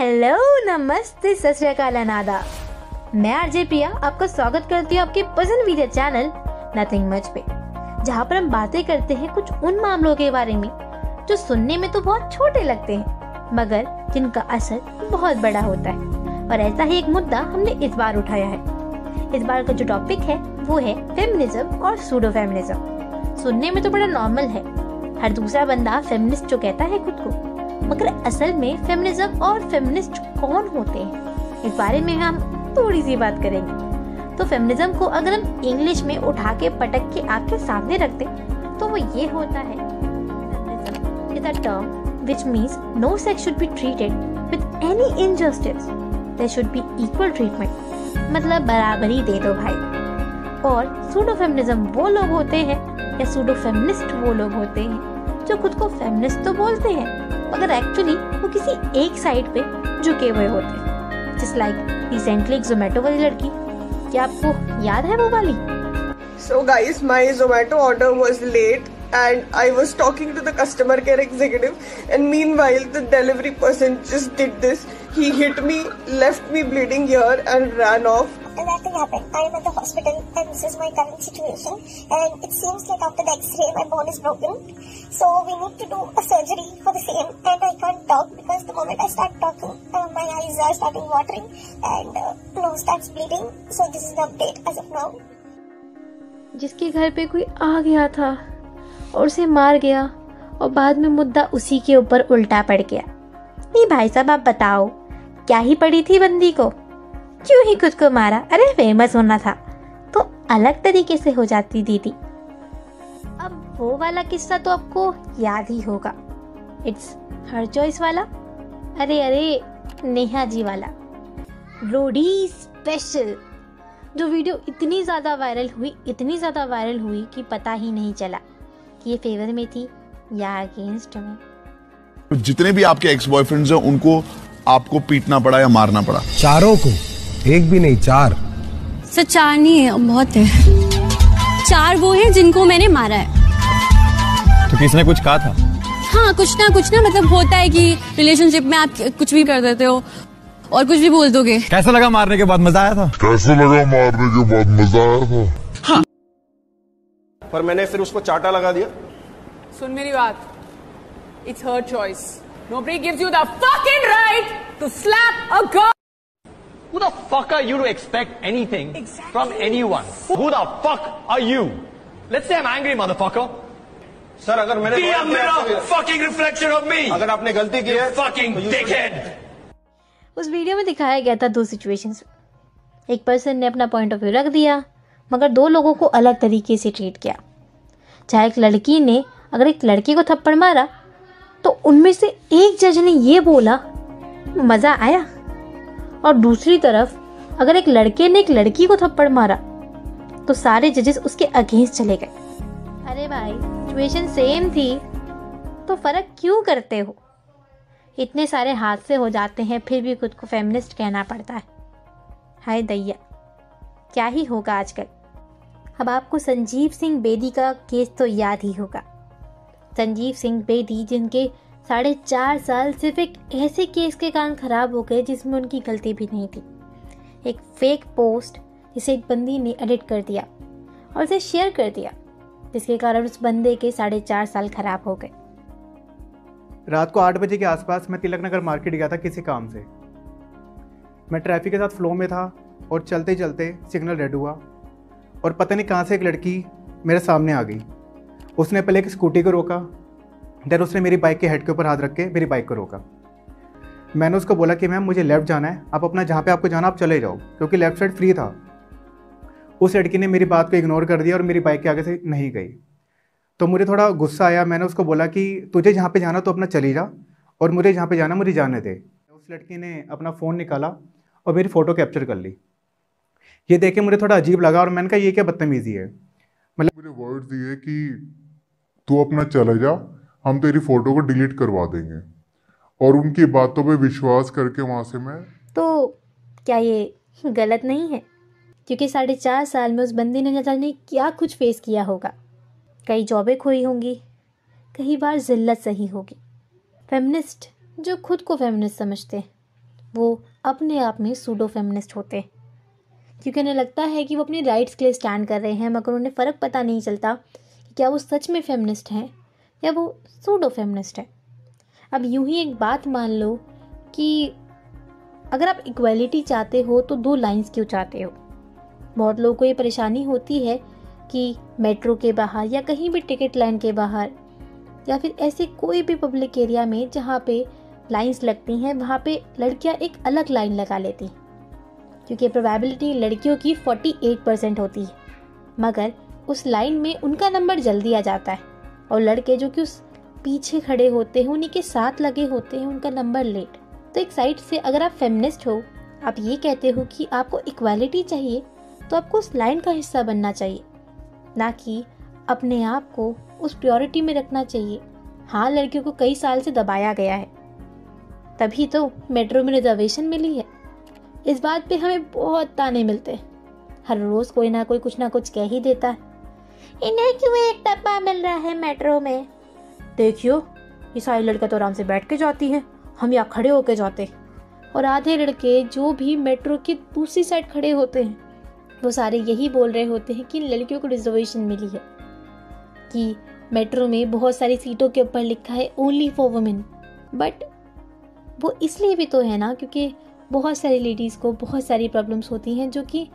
Hello, नमस्ते, सत अनादा। मैं आरजे प्रिया आपका स्वागत करती हूँ आपके पसंद पसंदीदा चैनल नथिंग मच पे, जहाँ पर हम बातें करते हैं कुछ उन मामलों के बारे में, जो सुनने में तो बहुत छोटे लगते हैं, मगर जिनका असर बहुत बड़ा होता है। और ऐसा ही एक मुद्दा हमने इस बार उठाया है। इस बार का जो टॉपिक है, वो है फेमिनिज्म और सूडो फेमिनिज्म सुनने में तो बड़ा नॉर्मल है, हर दूसरा बंदा फेमिनिस्ट जो कहता है खुद को मगर असल में फेमिनिज्म और फेमिनिस्ट कौन होते हैं? इस बारे में हम थोड़ी सी बात करेंगे। तो फेमिनिज्म को अगर हम इंग्लिश में उठा के पटक के आपके सामने रखते तो वो ये होता है। Is a term which means no sex should be treated with any injustice. There should be equal treatment. मतलब बराबरी दे दो भाई। और सूडो फेमिनिज्म वो लोग होते हैं या सूडो फेमिनिस्ट वो लोग होते हैं। जो खुद को फेमिनिस्ट तो बोलते हैं, मगर एक्चुअली वो किसी एक साइड पे झुके हुए होते हैं। लाइक रिसेंटली एक जोमेटो वाली लड़की। क्या आपको याद है वो वाली? So guys my Zomato order was late. And I was talking to the customer care executive and meanwhile the delivery person just did this. He hit me, left me bleeding here and ran off. And nothing happened. I am at the hospital and this is my current situation. And it seems like after the x-ray my bone is broken. So we need to do a surgery for the same. And I can't talk because the moment I start talking, uh, my eyes are starting watering and uh, nose starts bleeding. So this is the update as of now. जिसके घर पे कोई आ गया था और उसे मार गया और बाद में मुद्दा उसी के ऊपर उल्टा पड़ गया। नहीं भाई साहब, आप बताओ, क्या ही पड़ी थी बंदी को? क्यों ही खुद को मारा? अरे फ़ेमस होना था तो अलग तरीके से हो जाती दीदी। अब वो वाला किस्सा तो आपको याद ही होगा। इट्स हर चॉइस वाला। अरे अरे, नेहा जी वाला। रोडी स्पेशल जो वीडियो इतनी ज़्यादा वायरल हुई, इतनी ज़्यादा वायरल हुई कि पता ही नहीं चला। कि ये फेवर में थी या अगेंस्ट में? जितने भी आपके एक्स बॉयफ्रेंड्स हैं उनको आपको पीटना पड़ा या मारना पड़ा? चारों को। एक भी नहीं चार। सर चार नहीं है बहुत है। चार वो है जिनको मैंने मारा है। तो किसने कुछ कहा था? हाँ कुछ ना कुछ ना मतलब होता है कि रिलेशनशिप में आप कुछ भी कर देते हो और कुछ भी बोल दोगे। कैसा लगा मारने के बाद? मज़ा आया था? कैसा लगा मारने के बाद? मज़ा आया था। पर मैंने फिर उसको चाटा लगा दिया सुन मेरी बात it's her choice nobody gives you the fucking right to slap a girl Who the fuck are you to expect anything exactly. from anyone? Who the fuck are you? Let's say I'm angry, motherfucker. Sir अगर मैंने Be a mirror, fucking reflection of me. अगर आपने गलती की You है fucking तो dickhead. उस video में दिखाया गया था दो सिचुएशंस एक पर्सन ने अपना पॉइंट ऑफ़ व्यू रख दिया मगर दो लोगों को अलग तरीके से ट्रीट किया। चाहे एक लड़की ने, अगर एक लड़की को थप्पड़ मारा तो उनमें से एक जज ने ये बोला, मज़ा आया। और दूसरी तरफ़, अगर एक लड़के ने एक लड़की को थप्पड़ मारा तो सारे जजेस उसके अगेंस्ट चले गए। अरे भाई सिचुएशन सेम थी। तो फ़र्क क्यों करते हो? इतने सारे हादसे हो जाते हैं, फिर भी खुद को फेमिनिस्ट कहना पड़ता है। हाय दैया क्या ही होगा आजकल? अब आपको संजीव सिंह बेदी का केस तो याद ही होगा। संजीव सिंह बेदी, जिनके साढ़े चार साल सिर्फ़ एक ऐसे केस के कारण खराब हो गए जिसमें उनकी गलती भी नहीं थी। एक फेक पोस्ट जिसे एक बंदी ने एडिट कर दिया और उसे शेयर कर दिया, जिसके कारण उस बंदे के साढ़े चार साल खराब हो गए। रात को आठ बजे के आसपास मैं तिलक नगर मार्केट गया था किसी काम से। मैं ट्रैफ़िक के साथ फ्लो में था और चलते चलते सिग्नल रेड हुआ। और पता नहीं कहाँ से एक लड़की मेरे सामने आ गई। उसने पहले एक स्कूटी को रोका देन उसने मेरी बाइक के हेड के ऊपर हाथ रख के मेरी बाइक को रोका। मैंने उसको बोला कि, मैम, मुझे लेफ़्ट जाना है। आप अपना जहाँ पे आपको जाना आप चले जाओ, क्योंकि लेफ़्ट साइड फ्री था। उस लड़की ने मेरी बात को इग्नोर कर दिया और मेरी बाइक के आगे से नहीं गई। तो मुझे थोड़ा गुस्सा आया। मैंने उसको बोला कि, तुझे जहाँ पे जाना तो अपना चली जा, और मुझे जहाँ पे जाना मुझे जाने दे। उस लड़की ने अपना फ़ोन निकाला और मेरी फ़ोटो कैप्चर कर ली। ये देख के मुझे थोड़ा अजीब लगा और मैंने कहा ये क्या बदतमीज़ी है? मतलब मेरे वर्ड दिए कि तू अपना चला जा हम तेरी फ़ोटो को डिलीट करवा देंगे। और उनकी बातों पे विश्वास करके वहाँ से मैं तो क्या ये गलत नहीं है? क्योंकि साढ़े चार साल में उस बंदी ने न जाने क्या कुछ फेस किया होगा? कई जॉबें खोई होंगी कई बार जिल्लत सही होगी। फेमिनिस्ट जो खुद को फेमिनिस्ट समझते वो अपने आप में सूडो फेमिनिस्ट होते हैं। क्योंकि उन्हें लगता है कि वो अपने राइट्स के लिए स्टैंड कर रहे हैं, मगर उन्हें फ़र्क पता नहीं चलता कि क्या वो सच में फेमिनिस्ट हैं या वो सूडो फेमिनिस्ट है। अब यूँ ही एक बात मान लो कि अगर आप इक्वलिटी चाहते हो तो दो लाइंस क्यों चाहते हो? बहुत लोगों को ये परेशानी होती है कि मेट्रो के बाहर या कहीं भी टिकट लाइन के बाहर या फिर ऐसे कोई भी पब्लिक एरिया में जहाँ पे लाइंस लगती हैं, वहाँ पे लड़कियाँ एक अलग लाइन लगा लेती हैं। क्योंकि प्रोबेबिलिटी लड़कियों की 48 परसेंट होती है। मगर उस लाइन में उनका नंबर जल्दी आ जाता है। और लड़के जो कि उस पीछे खड़े होते हैं, उन्हीं के साथ लगे होते हैं, उनका नंबर लेट तो एक साइड से अगर आप फेमिनिस्ट हो, आप ये कहते हो कि आपको इक्वालिटी चाहिए तो आपको उस लाइन का हिस्सा बनना चाहिए। ना कि अपने आप को उस प्योरिटी में रखना चाहिए। हाँ लड़कियों को कई साल से दबाया गया है। तभी तो मेट्रो में रिजर्वेशन मिली है। इस बात पे हमें बहुत ताने मिलते। हैं हर रोज कोई ना कोई कुछ ना कुछ कह ही देता। है इन्हें क्यों एक डब्बा मिल रहा है मेट्रो में? देखियो ये सारी लड़के तो आराम से बैठ के जाती है। हम यहाँ खड़े होके जाते। और आधे लड़के जो भी मेट्रो की दूसरी साइड खड़े होते हैं वो सारे यही बोल रहे होते हैं कि लड़कियों को रिजर्वेशन मिली है। कि मेट्रो में बहुत सारी सीटों के ऊपर लिखा है ओनली फॉर वुमेन बट वो इसलिए भी तो है ना क्योंकि बहुत सारी लेडीज़ को बहुत सारी प्रॉब्लम्स होती हैं जो कि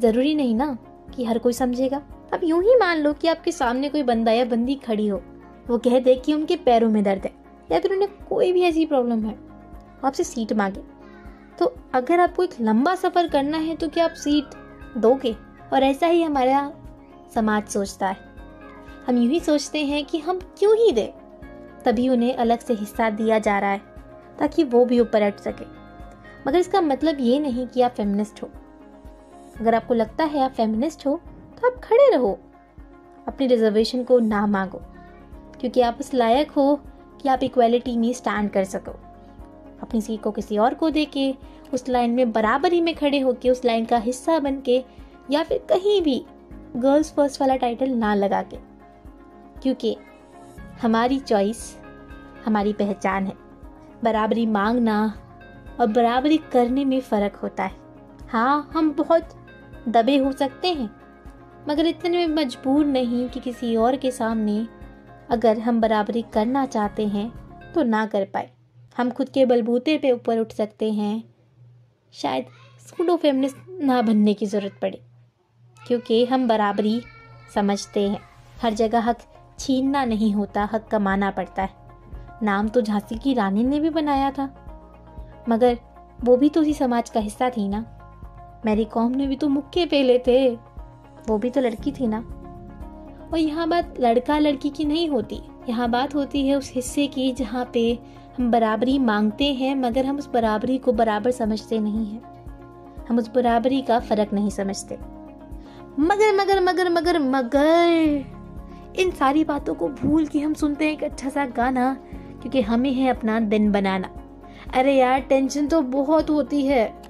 ज़रूरी नहीं ना कि हर कोई समझेगा। अब यूँ ही मान लो कि आपके सामने कोई बंदा या बंदी खड़ी हो, वो कह दे कि उनके पैरों में दर्द है या फिर उन्हें कोई भी ऐसी प्रॉब्लम है आपसे सीट मांगे। तो अगर आपको एक लंबा सफ़र करना है तो क्या आप सीट दोगे? और ऐसा ही हमारा समाज सोचता है। हम यूँ ही सोचते हैं कि हम क्यों ही दें, तभी उन्हें अलग से हिस्सा दिया जा रहा है, ताकि वो भी ऊपर हट सके। मगर इसका मतलब ये नहीं कि आप फेमिनिस्ट हो। अगर आपको लगता है आप फेमिनिस्ट हो तो आप खड़े रहो। अपनी रिजर्वेशन को ना मांगो, क्योंकि आप उस लायक हो कि आप इक्वालिटी में स्टैंड कर सको। अपनी सीट को किसी और को दे के उस लाइन में बराबरी में खड़े होके, उस लाइन का हिस्सा बन के या फिर कहीं भी गर्ल्स फ़र्स्ट वाला टाइटल ना लगा के क्योंकि हमारी चॉइस हमारी पहचान है। बराबरी मांगना और बराबरी करने में फ़र्क होता है। हाँ हम बहुत दबे हो सकते हैं, मगर इतने में मजबूर नहीं कि किसी और के सामने अगर हम बराबरी करना चाहते हैं तो ना कर पाए। हम खुद के बलबूते पे ऊपर उठ सकते हैं। शायद सूडो फेमिनिस्ट ना बनने की ज़रूरत पड़े, क्योंकि हम बराबरी समझते हैं। हर जगह हक छीनना नहीं होता, हक कमाना पड़ता है। नाम तो झांसी की रानी ने भी बनाया था। मगर वो भी तो उसी समाज का हिस्सा थी ना। मेरी कॉम ने भी तो मुक्के पेले थे। वो भी तो लड़की थी ना। और यहाँ बात लड़का लड़की की नहीं होती। यहाँ बात होती है उस हिस्से की जहाँ पे हम बराबरी मांगते हैं, मगर हम उस बराबरी को बराबर समझते नहीं हैं। हम उस बराबरी का फ़र्क नहीं समझते। मगर मगर मगर मगर मगर इन सारी बातों को भूल के हम सुनते हैं एक अच्छा सा गाना, क्योंकि हमें है अपना दिन बनाना। अरे यार टेंशन तो बहुत होती है।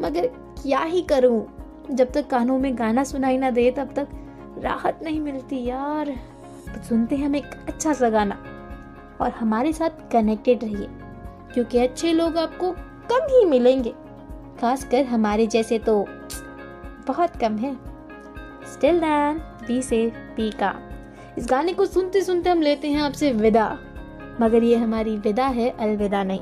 मगर क्या ही करूँ? जब तक कानों में गाना सुनाई ना दे, तब तक राहत नहीं मिलती यार। तो सुनते हैं हम एक अच्छा सा गाना। और हमारे साथ कनेक्टेड रहिए, क्योंकि अच्छे लोग आपको कम ही मिलेंगे। खासकर हमारे जैसे तो बहुत कम है। स्टिल दैन बी से बी का। इस गाने को सुनते सुनते हम लेते हैं आपसे विदा। मगर ये हमारी विदा है, अलविदा नहीं।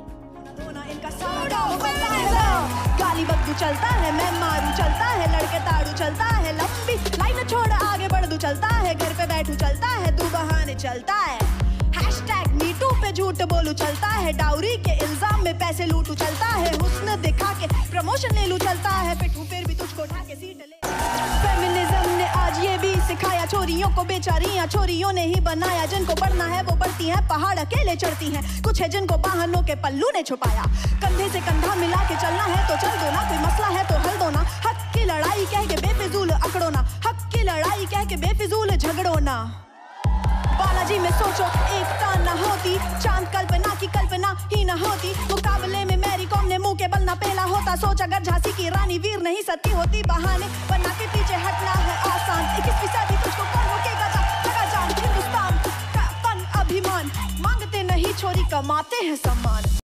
गाली बद्दू चलता है, मैं मारू, चलता है, लड़के ताड़ू चलता है लंबी लाइन छोड़ आगे बढ़ दू, चलता है, घर पे बैठू, चलता है तू बहाने चलता है। हैशटैग मीटू पे झूठ बोलू, चलता है डाउरी के इल्ज़ाम में पैसे लूटू, चलता है हुस्न दिखा के प्रमोशन ले लू, चलता है पिटू फिर भी तुझको उठा के सीट ले। फेमिनिज्म सिखाया छोरियों को बेचारियाँ, छोरियों ने ही बनाया। जिनको बढ़ना है, वो बढ़ती हैं, पहाड़ अकेले चढ़ती हैं। कुछ है जिनको वाहनों के पल्लू ने छुपाया। कंधे से कंधा मिला के चलना है तो चल दो ना, कोई मसला है तो हल दो ना। हक की लड़ाई कह के बेफिजूल अकड़ो ना। हक की लड़ाई कह के बेफिजूल झगड़ो ना। बालाजी में सोचो, एकता न होती। चाँद कल्पना की कल्पना ही न होती। मुकाबले में मैरी कॉम ने मुँह के बल न पहला होता। सोच अगर झांसी की रानी वीर नहीं सती होती। बहाने कमाते हैं सम्मान